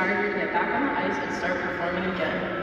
inspired you to get back on the ice and start performing again?